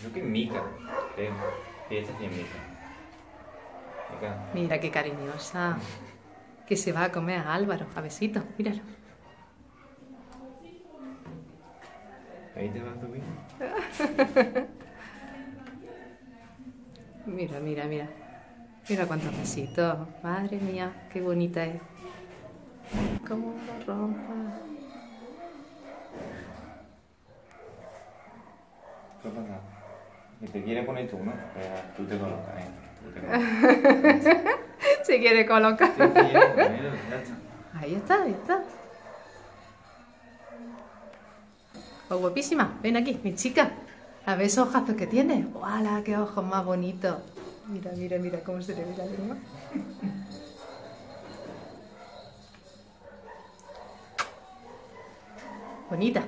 Creo que Mica, creo. Sí, esta sí es Mica. Mica. Mira qué cariñosa. Que se va a comer a Álvaro. A besito, míralo. Ahí te va a subir. Mira, mira, mira. Mira cuántos besitos. Madre mía, qué bonita es. Cómo lo rompa. ¿Qué pasa? Que te quiere poner tú, ¿no? Espera, tú te colocas, ¿eh? Tú te colocas. Se quiere colocar. Sí, sí, ya. Ahí está, ahí está. Oh, guapísima, ven aquí, mi chica. A ver esos ojazos que tiene. ¡Hala, qué ojos más bonitos! Mira, mira, mira cómo se le ve la lengua. Bonita.